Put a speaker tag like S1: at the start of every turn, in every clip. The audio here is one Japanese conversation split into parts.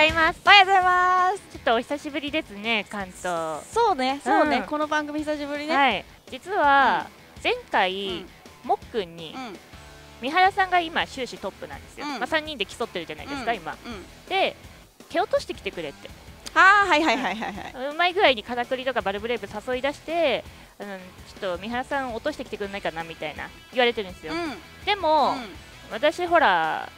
S1: ざいます。
S2: おはようございます。
S1: ちょっとお久しぶりですね関東。
S2: そうねそうね、
S1: うん。
S2: この番組久しぶりね、
S1: はい。実は前回、
S2: うん。
S1: もっくんに、
S2: うん。
S1: 三原さんが今終始トップなんですよ、
S2: うん。
S1: まあ、3人で競ってるじゃないですか、
S2: うん。
S1: 今。
S2: うん。
S1: で蹴落としてきてくれって。
S2: ああはいはいはいはいはい。う
S1: まい具合にカラクリとかバルブレイブ誘い出して、うん、ちょっと三原さん落としてきてくれないかなみたいな言われてるんですよ、
S2: うん。
S1: でも、
S2: うん。
S1: 私ほら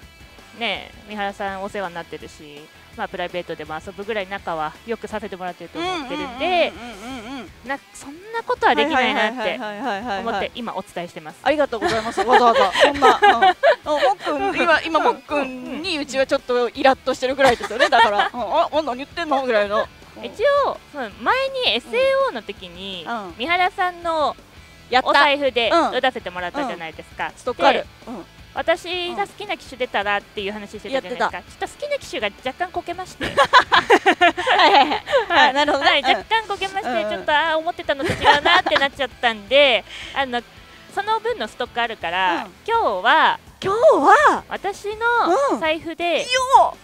S1: ね三原さんお世話になってるしまあプライベートでも遊ぶぐらい仲はよくさせてもらってると思ってるんで
S2: うんうんうんうんうん
S1: なそんなことはできないなって思っ
S2: はい
S1: て今お伝えしてます。
S2: ありがとうございます。わざわざ。そんな、うん、あもっくん今今もっくんにうちはちょっとイラッとしてるぐらいですよね。だから、うん、ああ何言ってんの？ぐらいの。うん。
S1: 一応前に SAO の時に、
S2: うん。
S1: 三原さんの
S2: やった。
S1: お財布で
S2: うん。
S1: 打たせてもらったじゃないですか、
S2: ストックある。
S1: で、私が好きな機種出たらっていう話してたじゃないですか、ちょっと好きな機種が若干こけまして。
S2: はいはいはい。なるほどね。
S1: はい、
S2: うん
S1: 若干こけまして、
S2: うん。うん
S1: ちょっとあー思ってたのと違うなってなっちゃったんで あのその分のストックあるから、
S2: うん。
S1: 今日は
S2: 今日は？
S1: 私
S2: うん。
S1: の財布で
S2: よ。
S1: 好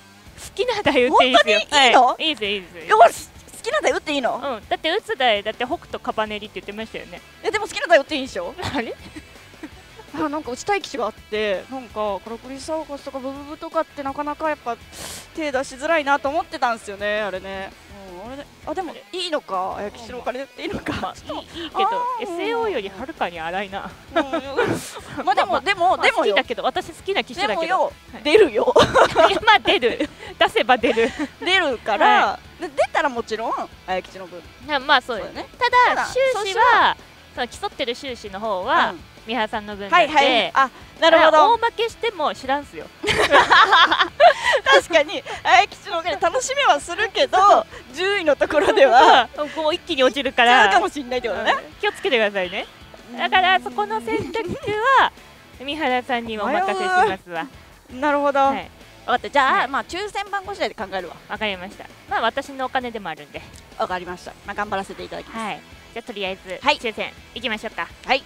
S1: きな台打っていいですよ。
S2: 本当にいいの？
S1: はい、いいですいいです
S2: よ。し好きな台打っていいの、
S1: うん、だって打つ台だって北斗カバネリって言ってましたよね。
S2: えでも好きな台打っていいんでしょ？
S1: あれ？
S2: あなんか打ちたい機種があってなんかカラクリサーカスとかブブブとかってなかなかやっぱ手出しづらいなと思ってたんですよねあれね、うん、あれね。あでもいいのか？あや機種のお金っていいのか、
S1: まあいいいいけど SAO よりはるかに荒いな。
S2: と、うん、まあでもでも
S1: まあ
S2: でもよ。
S1: 好きだけど私好きな機種だけど。
S2: 出るよ。
S1: まあ出る。出せば出る。
S2: 出るから、で出たらもちろんあやきちの分。
S1: なまあそうよね。ただ収支はその競ってる収支の方は、
S2: うん
S1: 三原さんの分
S2: はいはい。あなるほ
S1: だから大
S2: ど
S1: 負けしても知らんすよ。
S2: 確かに。あやきちのおかげで楽しめはするけど 10位のところでは
S1: こう一気に落ちるから。
S2: かもしれないってことね、
S1: うん。気をつけてくださいね。だからそこの選択は三原さんにもお任せしますわ。
S2: なるほど、
S1: はい。
S2: 分かった。じゃあ、
S1: はい。
S2: まあ抽選番号次第で考えるわ。
S1: わかりました。まあ私のお金でもあるんで。
S2: わかりました、まあ、頑張らせていただきます。
S1: はい。じゃあとりあえず、
S2: はい。
S1: 抽選いきましょうか。
S2: はい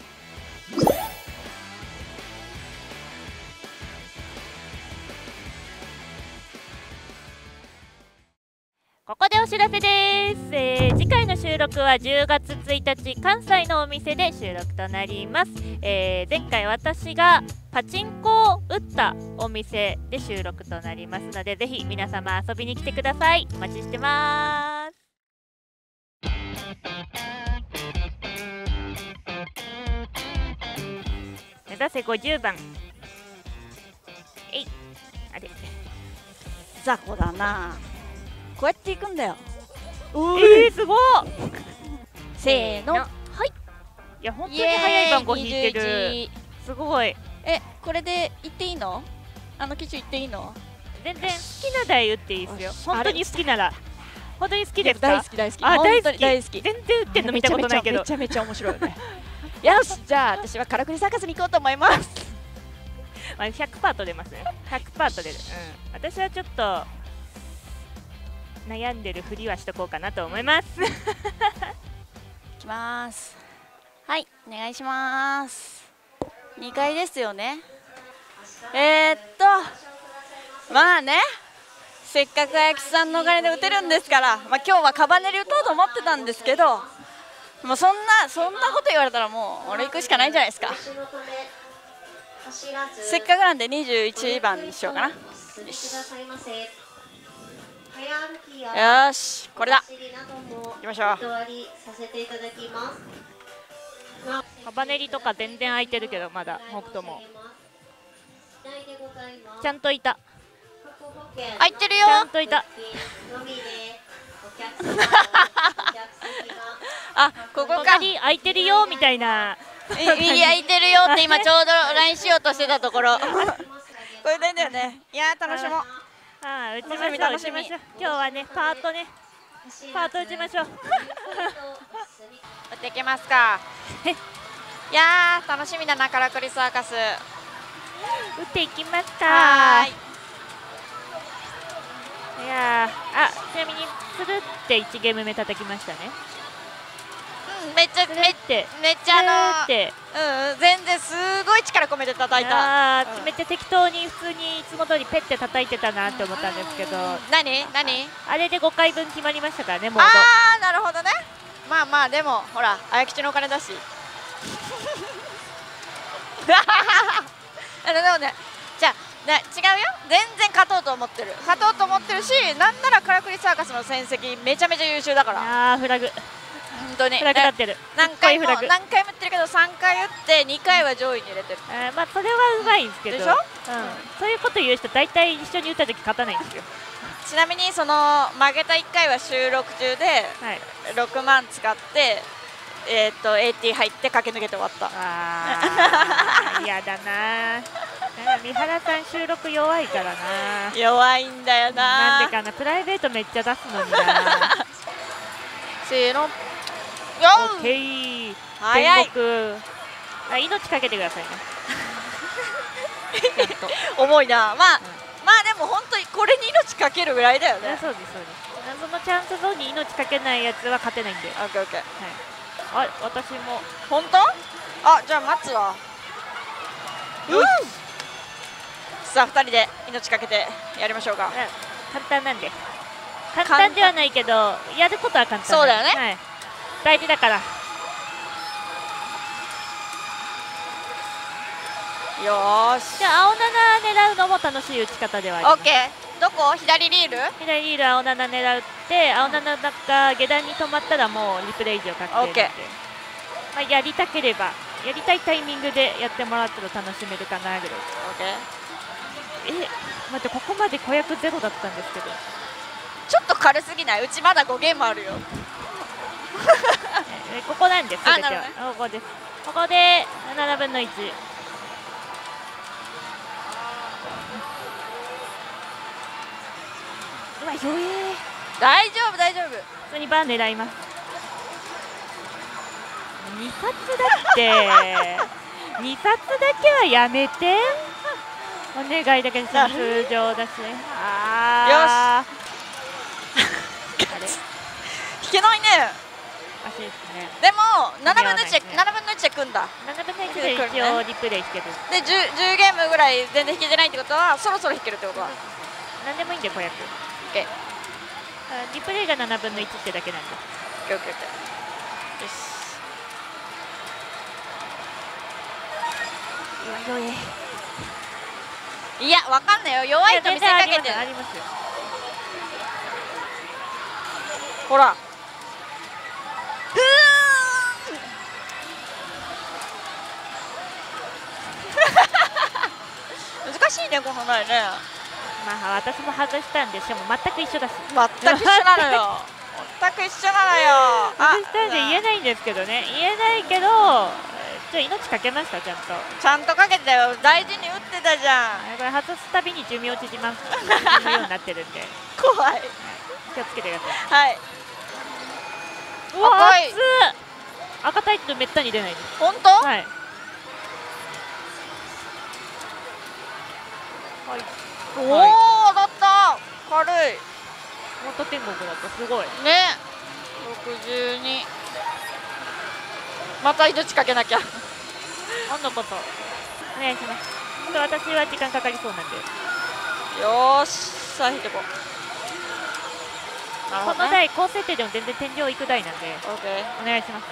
S1: ここでお知らせです、えー次回の収録は10月1日関西のお店で収録となります、えー前回私がパチンコを打ったお店で収録となりますのでぜひ皆様遊びに来てください。お待ちしてます。目指せ50番。えい。あれ。
S2: 雑魚だな。こうやっていくんだよ。
S1: えー、すごい
S2: せーの。
S1: はい。いや本当に早い番号引いてる。
S2: 21
S1: すごい。
S2: えこれで行っていいの？あの機種行っていいの？
S1: 全然好きな台打っていいですよ。本当に好きなら。本当に好きですか？
S2: 大好き大好き。
S1: あ大好き。
S2: に大好き。
S1: 全然打ってんの見たことないけど。
S2: めちゃめちゃ面白いよね よしじゃあ私はカラクリサーカスに行こうと思います。
S1: まあ100パート出ますね。100パート出る。うん。私はちょっと悩んでるふりはしとこうかなと思います。
S2: いきます。はいお願いします。2階ですよね。えー、っとまあね。せっかくあやきさんのお金で打てるんですから、まあ、今日はカバネリ打とうと思ってたんですけどもうそんなそんなこと言われたらもう俺行くしかないんじゃないですか。せっかくなんで21番にしようかな。よし。これだ。行きましょう。
S1: カバネリとか全然空いてるけどまだ北斗も。ちゃんといた。
S2: 入ってるよ。
S1: ちゃんといた
S2: あここか
S1: 隣空いてるよみたいな。
S2: 右空いてるよって今ちょうど LINE しようとしてたところ。これでだよね。いやー楽しもう。
S1: ああ打ちましょう打ちましょう今日はねパートね。パート打ちましょう。
S2: 打っていきますか。いやー楽しみだなカラクリサーカス
S1: 打っていきますか。
S2: はーい。
S1: いやーあちなみにつるって1ゲーム目叩きましたね。
S2: うんめっちゃめ
S1: って。
S2: めっちゃあのうんうん全然すごい力込めて叩いた。
S1: あーめっちゃ適当に普通にいつも通りペッて叩いてたなって思ったんですけど。
S2: 何？何？
S1: あれで5回分決まりましたからねモード。
S2: ああなるほどね。まあまあでもほら綾吉のお金だし。あのでもねじゃあね違うよ。全然勝とうと思ってる。勝とうと思ってるしなんならカラクリサーカスの戦績めちゃめちゃ優秀だから。
S1: あーフラグ。
S2: 本当に。
S1: フラグ立ってる。
S2: 何回も何回も言ってるけど3回打って2回は上位に入れてる。
S1: あーまあそれはうまいんですけど。
S2: でしょ？
S1: うん、そういうこと言う人大体一緒に打った時勝たないんですよ。
S2: ちなみにその負けた1回は収録中で
S1: はい。
S2: 6万使ってえー、と AT 入って駆け抜けて終わった。
S1: 嫌だな。なんか三原さん収録弱いからな。
S2: 弱いんだよな。
S1: なんでかなプライベートめっちゃ出すのにな。
S2: せーの。よ
S1: ー
S2: 早い。
S1: あ命かけてくださいね。
S2: 重いな。まあ、まあでも本当にこれに命かけるぐらいだよね。
S1: そうですそうです。謎のチャンスゾーンに命かけないやつは勝てないんで、はい、
S2: オッケーオッケー
S1: あ私も。
S2: 本当？あじゃあ待つわ。うん。さあ2人で命かけてやりましょうか。
S1: あ簡単なんで。簡単ではないけどやることは簡単
S2: そうだよね。
S1: はい、大事だから。
S2: よーし。
S1: じゃあ青七狙うのも楽しい打ち方ではあります。
S2: オッケー。どこ左リール？
S1: 左リール青七狙って青七が下段に止まったらもうリプレイ以上確定で、まあ、やりたければやりたいタイミングでやってもらったら楽しめるかなぐらい。え待ってここまで子役ゼロだったんですけど。
S2: ちょっと軽すぎない？うちまだ5ゲームあるよ。
S1: えここなんですては。ここです。ここで7分の1うわ余裕
S2: 大丈夫大丈夫。
S1: 普通にバー狙います。2冊だって。2冊だけはやめて。お願いだけど通常だし。あー。あれ？
S2: 引けないね。
S1: 足ですね。
S2: でも7分の1で
S1: ね。
S2: 7分の1で組んだ。
S1: 7分の1で一応リプレイしてる。
S2: で 10, 10ゲームぐらい全然引けてないってことはそろそろ引けるってことは。
S1: 何でもいいんで子役あリプレイが7分の1ってだけなんで
S2: OK OK OK よし。
S1: 弱い。
S2: いやわかんないよ。弱いと見せかけてる。
S1: ありますよ
S2: ほら 難しいねこの台ね
S1: まあ私も外したんでしかも全く一緒だし。
S2: 全く一緒なのよ。全く一緒なのよ。
S1: 外したんで言え
S2: い
S1: ないんですけどね。言えないけどちょ命かけましたちゃんと。
S2: ちゃんとかけてたよ。大事に打ってたじゃん。
S1: これ外すたびに寿命縮まるようになってるんで。
S2: 怖い。
S1: 気をつけてくださ
S2: はい。
S1: い。うわ
S2: 赤
S1: タイトめったに出ないです。
S2: 本当、
S1: はい。はい
S2: おお当たった。軽い。
S1: また天国だった。すごい。
S2: ね。62また命かけなきゃ。
S1: 今度こそお願いします。ちょっと私は時間かかりそうなんで。
S2: よーしさあ引いてこう。
S1: この
S2: ね、
S1: 台高設定でも全然天井行く台なんで。お願いします。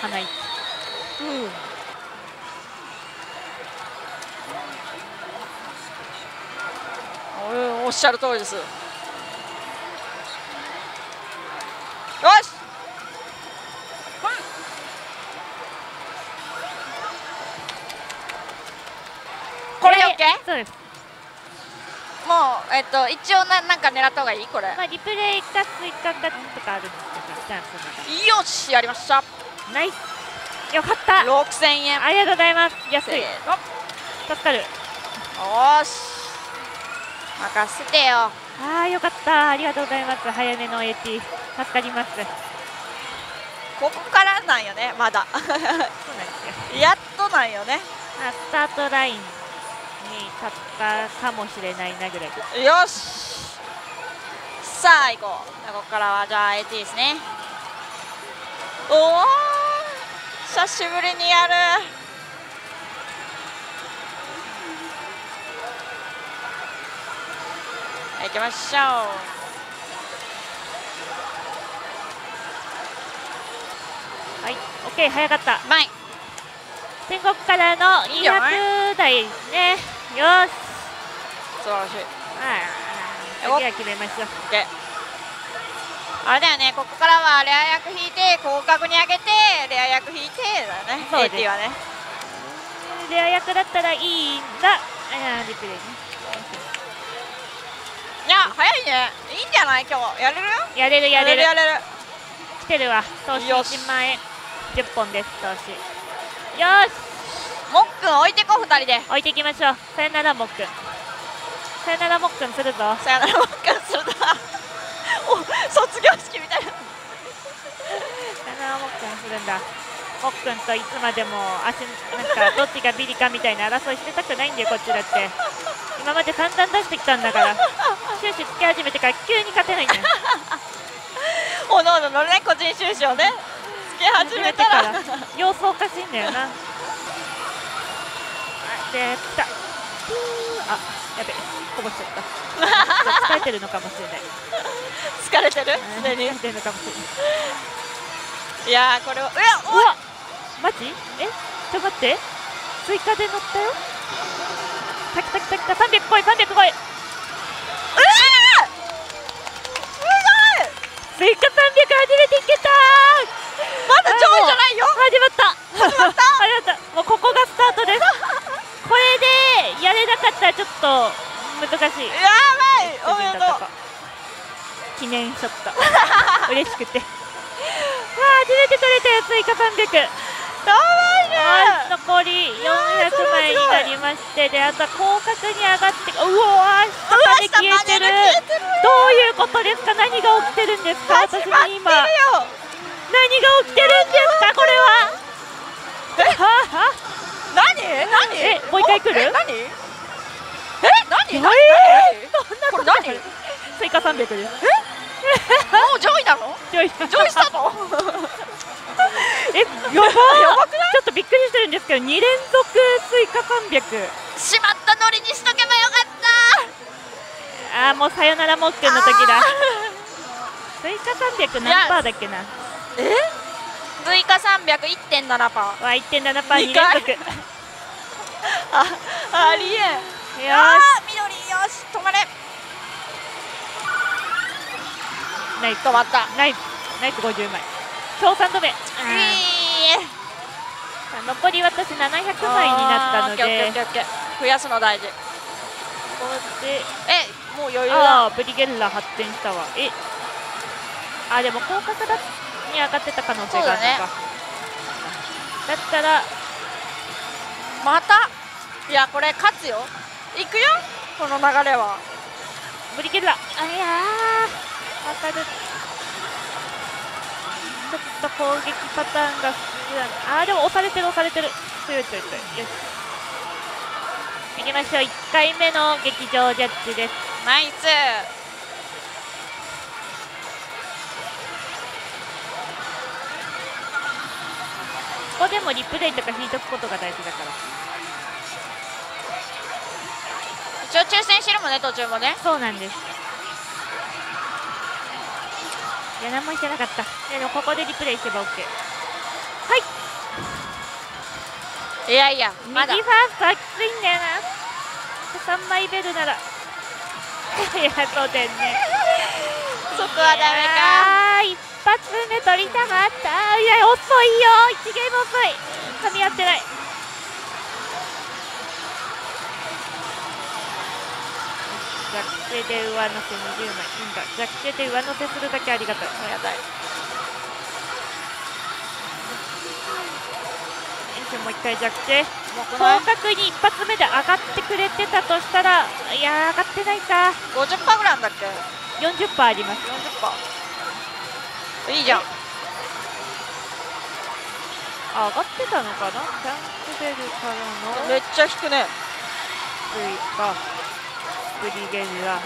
S1: 花一うん
S2: おおっしゃる通りです。よし。これで OK?
S1: そうです。
S2: もう、えっと、一応ななんか狙った方がいい？これ。
S1: まあリプレイか追加かとかあるんですけどチャンス
S2: よしやりました。
S1: がナイス。よかった。
S2: 6000円。
S1: ありがとうございます。安い。助かる。
S2: よーし任せてよ。
S1: ああよかった。ありがとうございます。早めの AT 助かります。そう
S2: ここからなんよねまだ。
S1: なんですよ。
S2: やっとなんよね。
S1: まあスタートラインに立ったかもしれないなぐらいです。
S2: よし。さあ行こう。ここからはじゃあ AT ですね。おお久しぶりにやる行きましょう。
S1: はい OK 早かった。
S2: 前。
S1: 天国からの
S2: いいよ
S1: 200台ですね。よし。
S2: 素晴らしい。
S1: はい。
S2: よ
S1: 次は決めましょう。
S2: OK あれだよね。ここからはレア役引いて広角に上げてレア役引いてだよね。
S1: そうです。
S2: AT はね。
S1: レア役だったらいいんだ。あーリプレイね
S2: 早いね。いいんじゃない？今日やれる？
S1: やれるやれる。
S2: やれる
S1: 来てるわ。投資
S2: よし。
S1: 1万円。10本です投資。よし。
S2: もっくん置いてこ2人で。
S1: 置いていきましょう。さよならもっくんさよならもっくんするぞ。
S2: さよならもっくんするな お卒業式みたいな。
S1: さよならもっくんするんだ。もっくんといつまでも足なんかどっちがビリかみたいな争いしてたくないんだよこっちだって今まで散々出してきたんだから 終始つけ始めてから急に勝てないんだよ。
S2: おのおののね個人収支をねつけ始めたら。
S1: 始めてから様子おかしいんだよな。で来た。あやべこぼしちゃった。疲れてるのかもしれない。
S2: 疲れてる？すでに？
S1: 疲れてるのかもしれない。
S2: いやーこれはうわ
S1: うわマジ？え？ちょ待って。追加で乗ったよ？来た。来た。来た。来た。300来い300来い追加300初めていけた。
S2: まだ上位じゃないよ
S1: 始まった。始まった。始まった。もうここがスタートですこれでやれなかった。らちょっと難しい
S2: やばいおめでとう
S1: 記念ショット嬉しくてわあ初めて取れた。よ追加300
S2: やばいね
S1: はい残り400枚になりましてであとは広角に上がってうわー下まで消えてる。どういうことですか？何が起きてるんですか？私に今。何が起きてるんですか？これは。はあはあ
S2: 何？何？
S1: えもう一回来る？
S2: え何？え？何？何？何？
S1: え
S2: これ何？
S1: 追加300です。
S2: もう上位なの？
S1: 上位
S2: 上位したの？
S1: えやばー
S2: やばくない？
S1: ちょっとびっくりしてるんですけど2連続追加300
S2: しまったノリにしとけばよかった。
S1: あーもうさよならもっくんの時だ。追加300何パーだっけな？
S2: え？追加301.7パー。
S1: わ1.7パー2
S2: 二回。
S1: 連続。よ
S2: あありえん。
S1: ー
S2: あー緑よし止まれ
S1: ナイス
S2: 止まった。
S1: ナイスナイス50枚。今日3度目あー
S2: いい
S1: さあ残り私700枚になったので。
S2: 増やすの大事。
S1: ここで。
S2: えもう余裕だ。
S1: ああブリゲッラ発展したわ。え。あでも広角だに上がってた可能性があるのか。だ,、ったら。
S2: また？いやこれ勝つよ。行くよ？この流れは。
S1: ブリゲッラ。あいやかる。ちょっと攻撃パターンが普通だあーでも押されてる押されてる。強い強い強い。よし。行きましょう。1回目の劇場ジャッジです。
S2: ナイス。
S1: ここでもリプレイとか引いとくことが大事だから。
S2: 一応抽選してるもんね途中もね。
S1: そうなんですいや何もしてなかった。いやでもここでリプレイしてば OK はい。
S2: いやいや
S1: 右ファ
S2: まだ
S1: ーストはきついんだよな。3枚ベルなら。いやそうだよね。
S2: そこはダメか。
S1: あー一発目取りたかった。いや遅いよ。1ゲーム遅い。噛み合ってない弱手で上乗せ20枚いいんだ弱手で上乗せするだけありがたい
S2: ありがたい
S1: よしもう一回弱手
S2: もうこの
S1: 広角に一発目で上がってくれてたとしたらいやー上がってないか
S2: 50%ぐらいなんだっけ
S1: 40%あります
S2: 40%いいじゃん
S1: あ上がってたのかなキャンプベルからの
S2: めっちゃ引くね
S1: 追加ブリゲルラ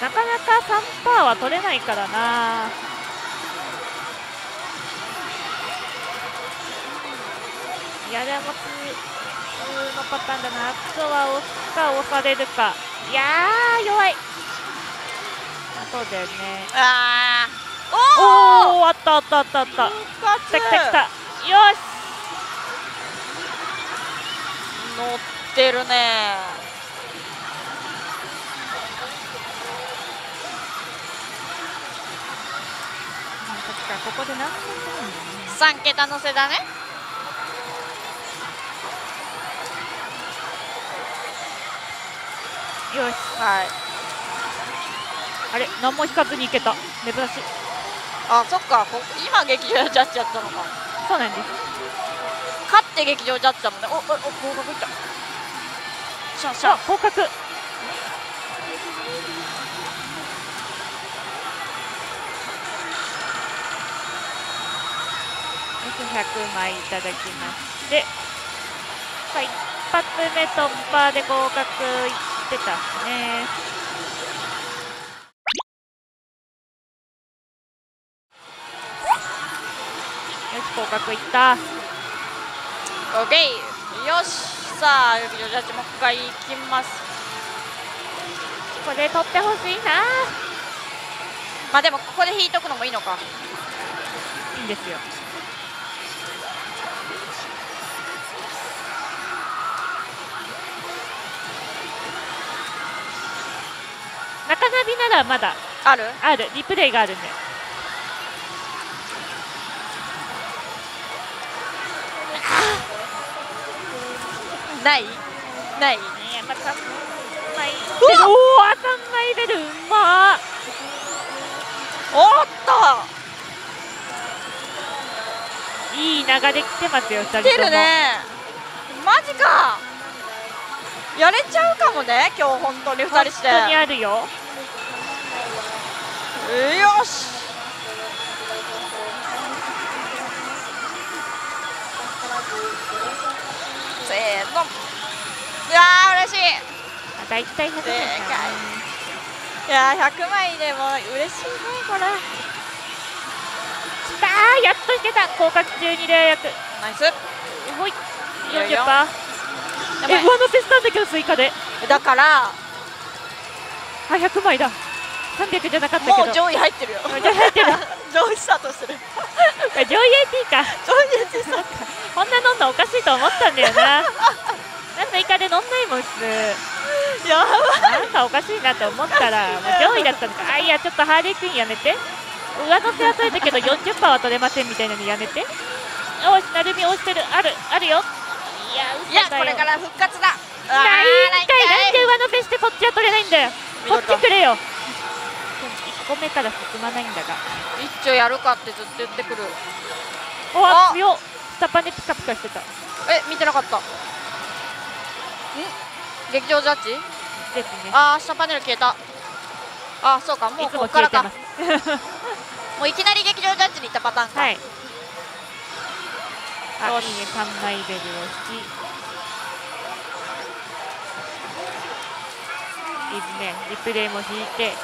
S1: なかなか3パーは取れないからな。いやでも普通のパターンだな。あとは押すか押されるか。いやー弱い。そうだよね。
S2: あ
S1: お
S2: ー！お
S1: おあったあったあったあった。来た来た来た。よし。
S2: 乗ってるね
S1: か？ここで何分するんだよね。
S2: 3桁乗せだね。
S1: よし。
S2: はい。
S1: あれ？何も引かずにいけた。珍しい。
S2: あそっか。こ今劇場ジャッジやったのか。
S1: そうなんです。
S2: 勝って劇場ジャッジだもんね。おおお合格いった。シャンシャン
S1: あ合格100枚いただきましてさあ一発目突破で合格いってたね。よし合格いった。
S2: オッケー。よしさあ劇場ジャッジもう一回いきます。
S1: これ取ってほしいな。
S2: まあでもここで引いとくのもいいのか。
S1: いいんですよ中ナビならまだ
S2: ある？
S1: ある。リプレイがあるんで。
S2: ない？ない？
S1: いやまた3枚。ベルおお3枚ベルうまー
S2: おっ
S1: いい流れ来てますよ2人とも。
S2: と出るね。マジか。やれちゃうかもね今日本当に2人して
S1: 本当にあるよ
S2: よしせーの。いやー嬉しい。
S1: あ大体100枚か
S2: いいやー100枚でも嬉しいねこれ。
S1: きたーやっといけた。合格中に大学
S2: ナイス。
S1: ほい。
S2: いよいよ
S1: 40%
S2: やばい。
S1: え上乗せしたんだけど追加で。
S2: だから。
S1: あ100枚だ300じゃなかったけど。
S2: もう上位入ってるよ。
S1: 上位入ってる。
S2: 上位スタートしてる。
S1: 上位 AT か。
S2: 上位 AT スタート。
S1: こんな飲んだおかしいと思ったんだよな。なん追加で飲んないもん普通。
S2: やばい。
S1: なんかおかしいなって思ったらもう上位だったのか。あいやちょっとハーレークイーンやめて。上乗せは取れたけど40%は取れませんみたいなのやめて。よしなるみ押してる。あるあるよ。いや
S2: いやこれから復活だ。あー
S1: ないんかい。なんで上乗せしてこっちは取れないんだよ。こっちくれよ1個目から進まないんだが。
S2: 一丁やるかってずっと言ってくる。
S1: お
S2: あ
S1: 強っ。スタパネピカピカしてた。
S2: え見てなかった。ん？劇場ジャッジ？
S1: ですね。
S2: あー下パネル消えた。あーそうか。も
S1: いうつ
S2: こっからか。
S1: も
S2: ういきなり劇場ジャッジに行ったパターンか、
S1: はい。あいいね。3枚ベルを引き。いいですね。リプレイも引いて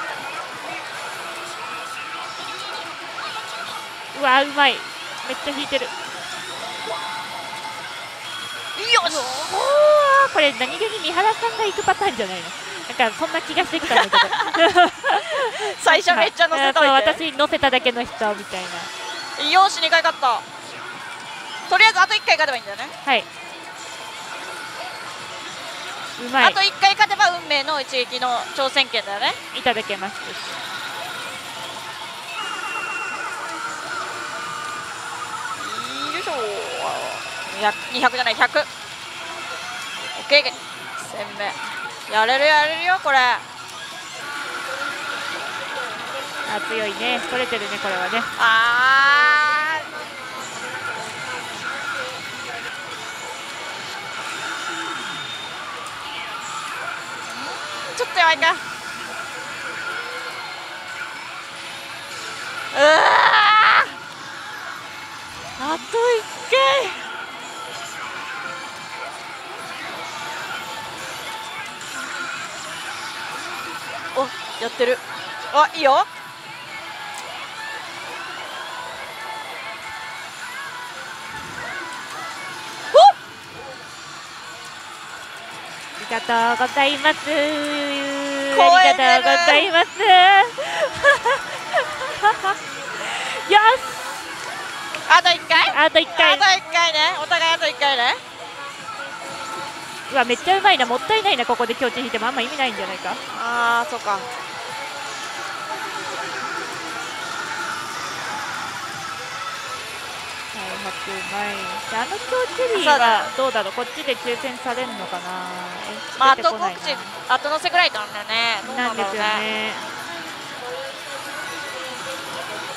S1: うわうまい。めっちゃ引いてる。
S2: よし
S1: これ何気に三原さんが行くパターンじゃないの？なんかそんな気がしてきたんだけど。
S2: 最初めっちゃ乗せと
S1: そう私乗せただけの人みたいな。
S2: よし2回勝った。とりあえずあと1回勝てばいいんだよね。
S1: はい。うまい。
S2: あと1回勝てば運命の一撃の挑戦権だよね。
S1: いただけます
S2: いしょ200 200じゃない100オッケー。戦目やれるやれるよこれ。
S1: あ強いね。取れてるねこれはね。
S2: あー。ちょっと弱いか。うわーあと1回。おやってる。あいいよ。
S1: ありがとうございます。ありがとうございます。よし、
S2: あと1回？
S1: あと一回
S2: あと。1回ねお互いあと1回ね
S1: うわ、めっちゃうまいな。もったいないな。ここで強調引いてもあんま意味ないんじゃないか。
S2: ああそうか
S1: はい、100枚。であの強チェリー
S2: そうだ
S1: はどうだろう？こっちで抽選されるのかな？え
S2: まああと告知後乗せぐらいなんだよね
S1: な
S2: んんだろう
S1: すよね。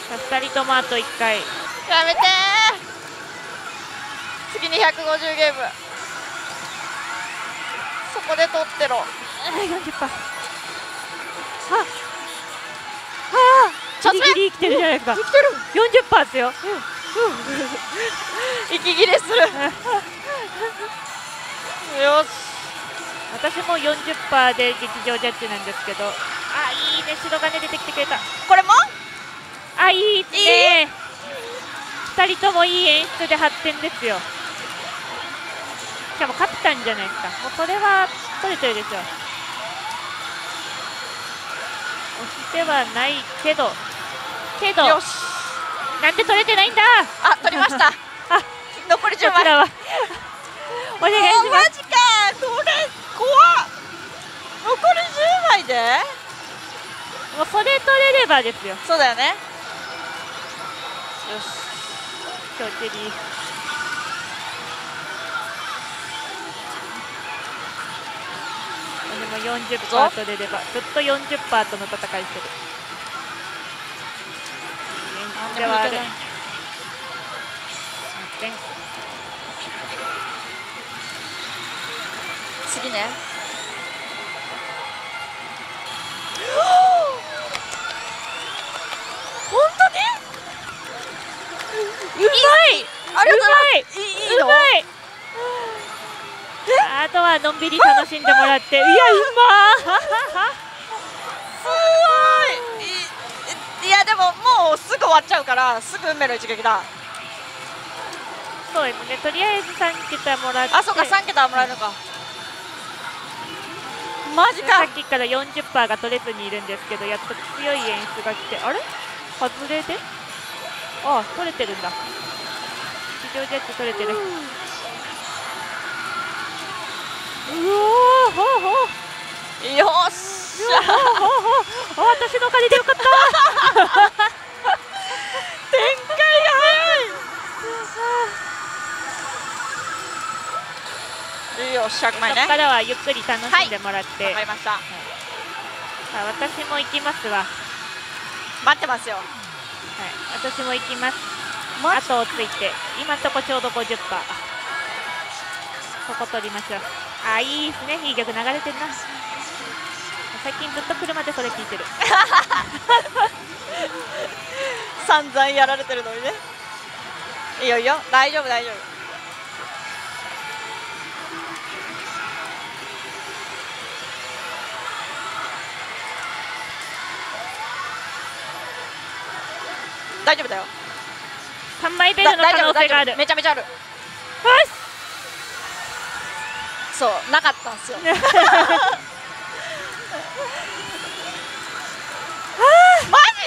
S1: さあ二人ともあと1回。
S2: やめてー次に150ゲームそこで取ってろ
S1: 40パー。はあ。ギリギリ生きてるじゃないですか。
S2: 生きてる
S1: 40パーですよ。
S2: 息切れするよし
S1: 私も40パーで劇場ジャッジなんですけど。あ、いいね。白金出てきてくれた。
S2: これも？
S1: あ、いいね。二人ともいい演出で発展ですよ。しかも勝ったんじゃないですか。もうそれは取れてるでしょう。押してはないけど、けど、
S2: よし
S1: なんで取れてないんだ？
S2: あ取りました
S1: あ、
S2: 残り10枚
S1: は。お願いします。
S2: おマジかこれ怖っ残り10枚で？
S1: もうそれ取れればですよ。
S2: そうだよねよし
S1: 今日チェリー。でも40パー取れればずっと40パーとの戦いしてる。ではある。点
S2: 次ね本当に
S1: うまい
S2: ありがとうございます
S1: い
S2: いいいいの
S1: うまいあとはのんびり楽しんでもらっていやうます
S2: ごい。いいやでももうすぐ終わっちゃうからすぐ運命の一撃だ。
S1: そうですね。とりあえず3桁もらって。
S2: あそうか3桁はもらえるのか。マジか。
S1: さっきから40パーが取れずにいるんですけどやっと強い演出が来てあれ？外れで？あ取れてるんだ。非常ジェット取れてるう
S2: よっしゃ。
S1: 私のおかげでよかった。
S2: 展開が早い。よし100枚ね。
S1: ここからはゆっくり楽しんでもらって、
S2: わかりました。
S1: さあ私も行きますわ、はい、
S2: 待ってますよ。
S1: 私も行きます。
S2: マ
S1: 後をついて。今んとこちょうど50%パー。ここ取りましょうあいいですね。いい曲流れてるな。最近ずっと車でそれ聞いてる。
S2: 散々やられてるのにね。いいよいいよ。大丈夫大丈夫。大丈夫だよ。
S1: 3枚ベルの可能性がある。よし
S2: めちゃめちゃあるそうなかったんですよ。マジ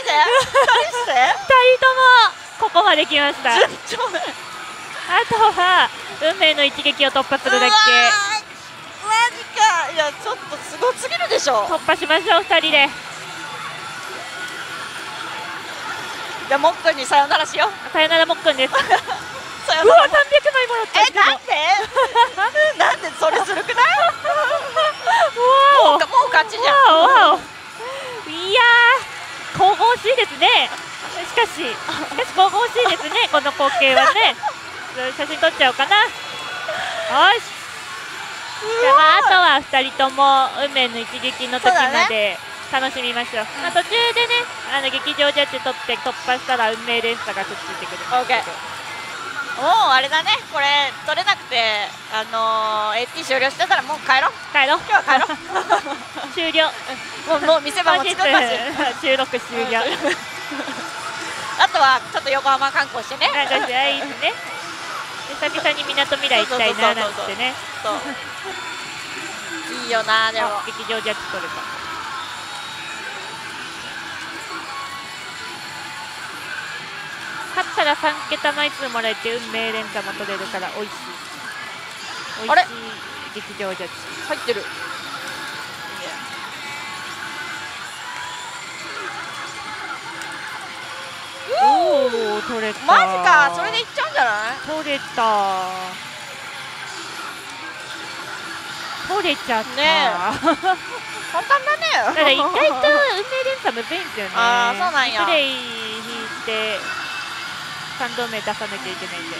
S2: で？何して
S1: ？2人ともここまで来ました。あとは運命の一撃を突破するだけ。
S2: マジか。いやちょっとすごすぎるでしょ。
S1: 突破しましょう2人で。
S2: じゃあモックンにさよならしよう。
S1: さよならもっくんです
S2: さよ
S1: うわ
S2: なら
S1: 300枚もらった。
S2: え なんで？なんでそれするくない？もうかもう勝ちじゃん。
S1: いやー神々しいですね。しかししかし神々しいですね。この光景はね。写真撮っちゃおうかな。よし。じゃあまああとは2人とも運命の一撃の時まで楽しみましょう。まあ、途中でねあの劇場ジャッジ取って突破したら運命連鎖がくっついてくる
S2: オッケーもうあれだね。これ取れなくてあのー、AT 終了してたらもう帰ろう。
S1: 帰ろう。
S2: 今日は帰ろ
S1: う。終了。
S2: うもうもう店番も作ったし。
S1: 収録終了。
S2: あとはちょっと横浜観光してね。
S1: いいですね久々にみなとみらい行きたいななんてね。
S2: そう。いいよなでも。
S1: 劇場ジャッジ取れた勝ったら3桁枚数もらえて運命連鎖も取れるから美味しい。美味しい劇場ジャッジ
S2: 入ってる。
S1: おお取れた。
S2: マジか。それでいっちゃうんじゃない？
S1: 取れた。取れちゃった、
S2: ね 簡単だね。
S1: だから意外と運命連鎖むずいんですよね。
S2: あーそうなんや。
S1: プレイ引いて3度目出さなきゃいけないんで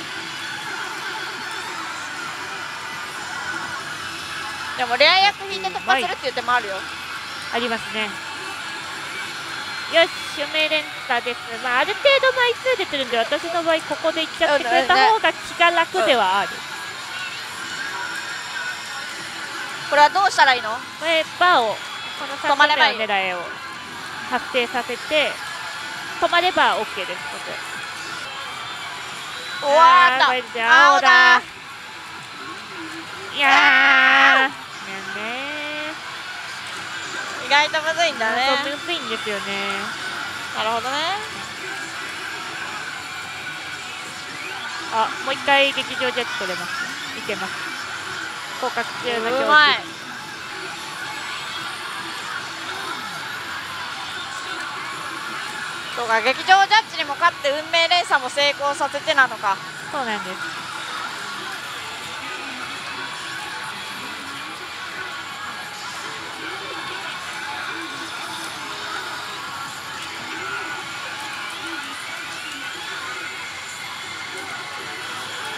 S2: でもレア役引いて突破するっていう手もあるよ。
S1: ありますね。よし運命連鎖です。まあある程度枚数出てるんで私の場合ここでいっちゃってくれた方が気が楽ではある、
S2: これはどうしたらいいの？
S1: これバーをこの3
S2: 止まればいい
S1: 度目の狙いを発生させて止まれば OK です僕
S2: おわーっ
S1: あーことれじゃ青だ。いや
S2: 意外とむずいんだね。
S1: そうむずいんですよね。
S2: なるほどね。
S1: あもう一回劇場ジャッジ取れますいけます。降格中の
S2: うまいそうか劇場ジャッジにも勝って運命連鎖も成功させてなのか。
S1: そうなんです。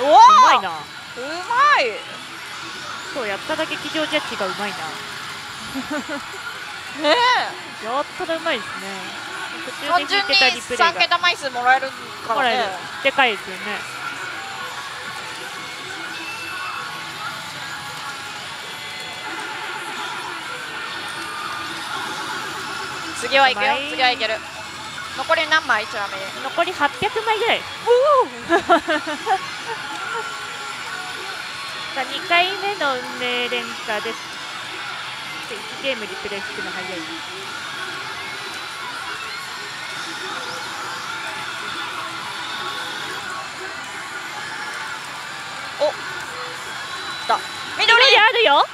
S2: う
S1: まいな。
S2: まい！
S1: そうやっただけ劇場ジャッジがうまいな。
S2: ね
S1: やったらうまいですね。
S2: え
S1: 途中で引いてたリ
S2: 単純に
S1: プレイが
S2: 3桁枚数もらえるからね。
S1: でかいですよね。
S2: 次はいくよ。次はいける。残り何枚？ちなみに
S1: 残り800枚ぐらい。さあ2回目の運命連鎖です。1ゲームリプレイしての早いあるよ。
S2: わ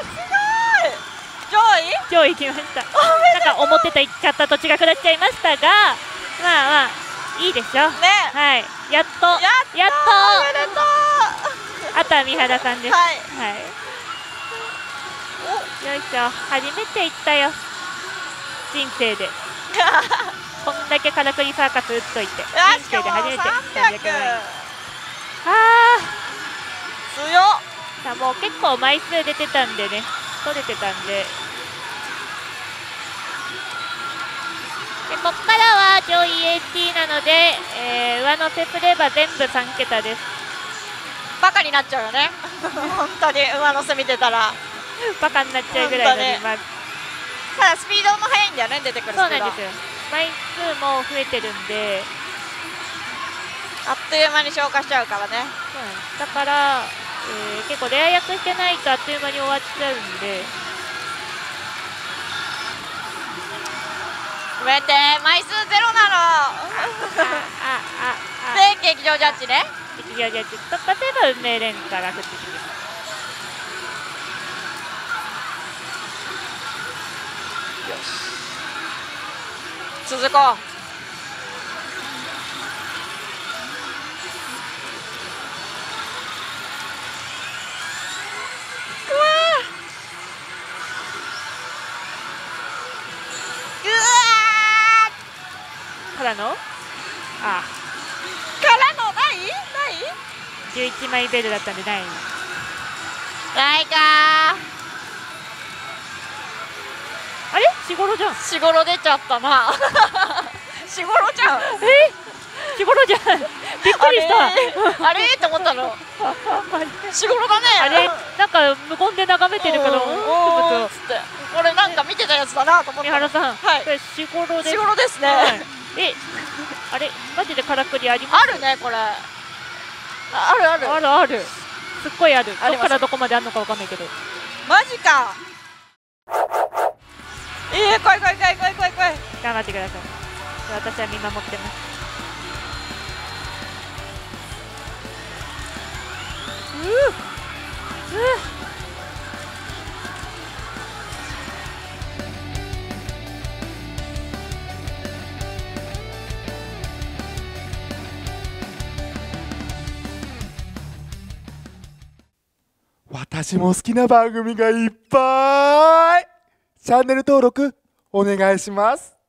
S2: ーすごい。上位？
S1: 上位来ました。なんか思ってた方と違くなっちゃいましたがまあまあいいでしょう。
S2: ね。
S1: はい。やっと。
S2: やっと。
S1: と。あとは三原さんです。
S2: うはい。
S1: はい。よいしょ。初めて行ったよ。人生で。こんだけからくりサーカス打っといて。
S2: あ
S1: 人生で初めて。
S2: 300
S1: 300枚あ
S2: 強っ。
S1: ーさあもう結構枚数出てたんでね。取れてたんで。でここからは上位 AT なので、えー上乗せすれば全部3桁です。
S2: バカになっちゃうよね。本当に馬の巣見てたら。
S1: バカになっちゃうぐらいの今、
S2: ただスピードも速いんだよね出てくる
S1: そうなんですよ。枚数も増えてるんで。
S2: あっという間に消化しちゃうからね。
S1: そうなんだから、えー結構レア役してないとあっという間に終わっちゃうんで。
S2: ごめんて枚数ゼロなの。
S1: あああ
S2: で劇場ジャッジね。
S1: 劇場ジャッジ突破すれば運命連から降ってきて。
S2: 続こうう
S1: からの？あ。
S2: ーからの？ない？ない
S1: ？11枚ベルだったんでない。
S2: ないか
S1: あれ？しごろじゃん。
S2: ーしごろ出ちゃったな。しごろじゃん。
S1: え？しごろじゃん。びっくりした。
S2: あれ？あれ？と思ったの。しごろだね。
S1: あれ？なんか無言で眺めてるから
S2: うん
S1: うん
S2: おーっつって。これなんか見てたやつだなと思った。
S1: 三原さん、
S2: はい。
S1: これしごろです。
S2: しごろですね、
S1: はいえあれマジでからくりあります？
S2: あるねこれ。ああるある。
S1: あるある。すっごいある。
S2: あ
S1: どっからどこまであるのかわかんないけど。
S2: マジか。えー、怖い怖い怖い怖い怖い怖い。
S1: 頑張ってください。私は見守ってます
S3: 私も好きな番組がいっぱい。チャンネル登録お願いします。